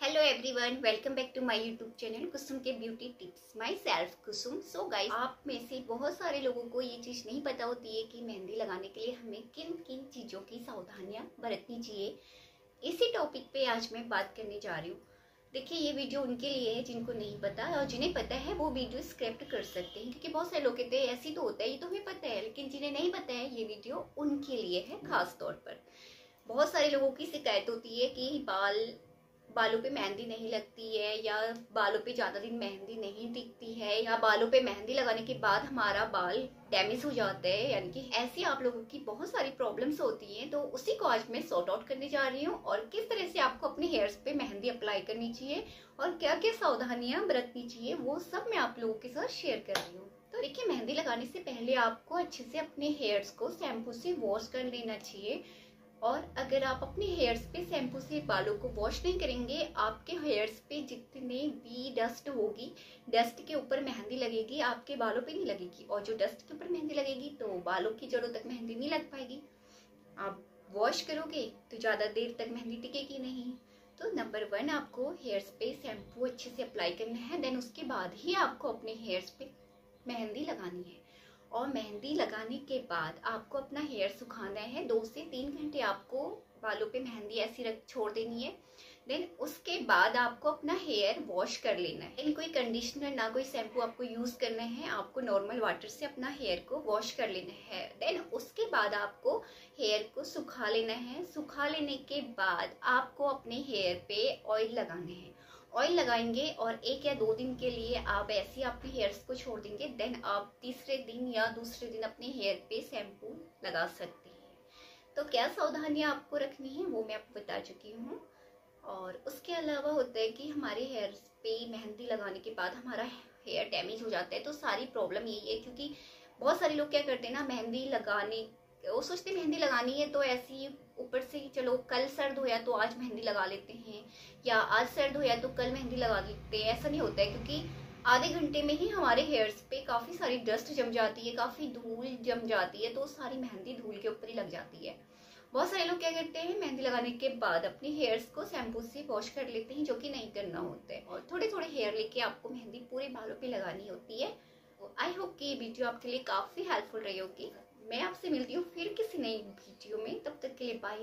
Hello everyone welcome back to my YouTube channel Kusum के beauty tips myself Kusum so guys आप में से बहुत सारे लोगों को ये चीज़ नहीं पता होती है कि मेहंदी लगाने के लिए हमें किन किन चीज़ों की सावधानियाँ बरतनी चाहिए। इसी टॉपिक पे आज मैं बात करने जा रही हूँ। देखिए, ये वीडियो उनके लिए है जिनको नहीं पता और जिन्हें पता है वो वीडियो स्क्रिप्ट कर सकते हैं, क्योंकि बहुत सारे लोग कहते हैं, ऐसी तो होता है, ये तो हमें पता है, लेकिन जिन्हें नहीं पता है, ये वीडियो उनके लिए है खास तौर पर। बहुत सारे लोगों की शिकायत होती है कि बाल बालों पे मेहंदी नहीं लगती है, या बालों पे ज़्यादा दिन मेहंदी नहीं टिकती है, या बालों पे मेहंदी लगाने के बाद हमारा बाल डैमेज हो जाता है, यानी कि ऐसी आप लोगों की बहुत सारी प्रॉब्लम्स होती हैं तो उसी को आज मैं सॉर्ट आउट करने जा रही हूँ, और किस तरह से आपको अपने हेयर्स पे मेहंदी अप्लाई करनी चाहिए, और क्या क्या सावधानियाँ बरतनी चाहिए, वो सब मैं आप लोगों के साथ शेयर कर रही हूँ। तो देखिए, मेहंदी लगाने से पहले आपको अच्छे से अपने हेयर्स को शैम्पू से वॉश कर लेना चाहिए और अगर आप अपने हेयर्स पे शैम्पू से बालों को वॉश नहीं करेंगे, आपके हेयर्स पे जितने भी डस्ट होगी डस्ट के ऊपर मेहंदी लगेगी, आपके बालों पे नहीं लगेगी। और जो डस्ट के ऊपर मेहंदी लगेगी तो बालों की जड़ों तक मेहंदी नहीं लग पाएगी। आप वॉश करोगे तो ज़्यादा देर तक मेहंदी टिकेगी नहीं। तो नंबर वन आपको हेयर्स पे शैम्पू अच्छे से अप्लाई करना है देन उसके बाद ही आपको अपने हेयर्स पे मेहंदी लगानी है। और मेहंदी लगाने के बाद आपको अपना हेयर सुखाना है। दो से तीन घंटे आपको बालों पे मेहंदी ऐसी रख, छोड़ देनी है। देन उसके बाद आपको अपना हेयर वॉश कर लेना है। कोई कंडीशनर ना कोई शैम्पू आपको यूज़ करना है, आपको नॉर्मल वाटर से अपना हेयर को वॉश कर लेना है। देन उसके बाद आपको हेयर को सुखा लेना है। सुखा लेने के बाद आपको अपने हेयर पे ऑयल लगाने हैं। ऑयल लगाएँगे और एक या दो दिन के लिए आप ऐसे आपके हेयर्स को छोड़ देंगे देन आप तीसरे दिन या दूसरे दिन अपने हेयर पे शैम्पू लगा सकते हैं। तो क्या सावधानियाँ आपको रखनी है, वो मैं आपको बता चुकी हूँ। और उसके अलावा होता है कि हमारे हेयर्स पे मेहंदी लगाने के बाद हमारा हेयर डैमेज हो जाता है तो सारी प्रॉब्लम यही है, क्योंकि बहुत सारे लोग क्या करते हैं ना, मेहंदी लगाने, वो सोचते मेहंदी लगानी है तो ऐसी ऊपर से ही, चलो, कल सर्द होया तो आज मेहंदी लगा लेते हैं, या आज सर्द होया तो कल मेहंदी लगा लेते हैं, ऐसा नहीं होता है, क्योंकि आधे घंटे में ही हमारे हेयर्स पे काफ़ी सारी डस्ट जम जाती है, काफ़ी धूल जम जाती है तो सारी मेहंदी धूल के ऊपर ही लग जाती है। बहुत सारे लोग क्या करते हैं, मेहंदी लगाने के बाद अपने हेयर्स को शैम्पू से वॉश कर लेते हैं, जो कि नहीं करना होता है। और थोड़े थोड़े हेयर लेके आपको मेहंदी पूरे बालों पे लगानी होती है। आई होप कि ये वीडियो आपके लिए काफ़ी हेल्पफुल रही होगी। मैं आपसे मिलती हूँ फिर किसी नई वीडियो में तब तक के लिए बाय